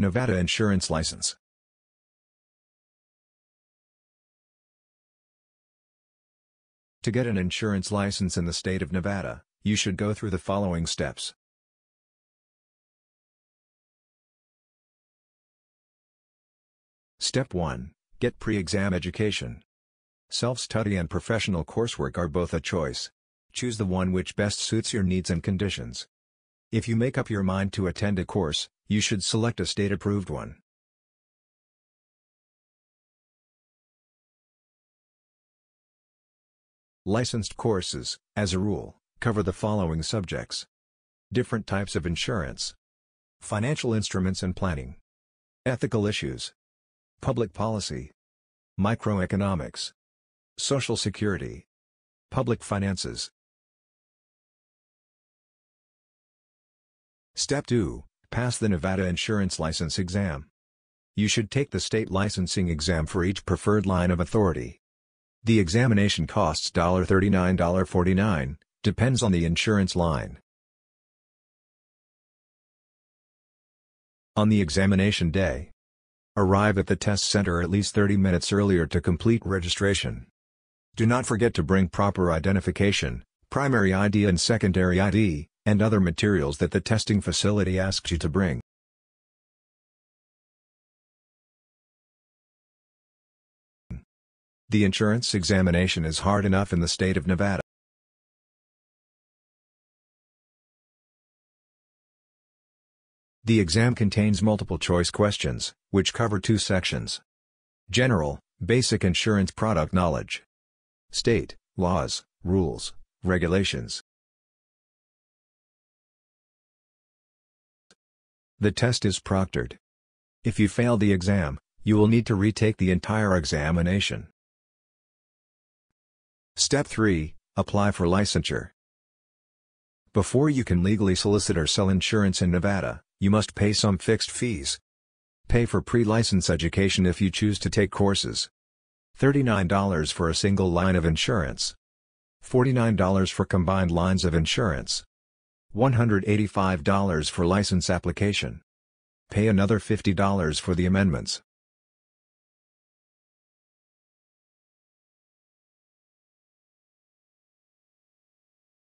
Nevada Insurance License To get an insurance license in the state of Nevada, you should go through the following steps. Step 1. Get pre-exam education. Self-study and professional coursework are both a choice. Choose the one which best suits your needs and conditions. If you make up your mind to attend a course, you should select a state-approved one. Licensed courses, as a rule, cover the following subjects. Different types of insurance. Financial instruments and planning. Ethical issues. Public policy. Microeconomics. Social security. Public finances. Step 2. Pass the Nevada Insurance License Exam. You should take the state licensing exam for each preferred line of authority. The examination costs $39.49, depends on the insurance line. On the examination day, arrive at the test center at least 30 minutes earlier to complete registration. Do not forget to bring proper identification, primary ID and secondary ID, and other materials that the testing facility asks you to bring. The insurance examination is hard enough in the state of Nevada. The exam contains multiple choice questions, which cover two sections. General, basic insurance product knowledge. State, laws, rules, regulations. The test is proctored. If you fail the exam, you will need to retake the entire examination. Step 3 Apply for licensure. Before you can legally solicit or sell insurance in Nevada, you must pay some fixed fees. Pay for pre-license education if you choose to take courses. $39 for a single line of insurance. $49 for combined lines of insurance. $185 for license application. Pay another $50 for the amendments.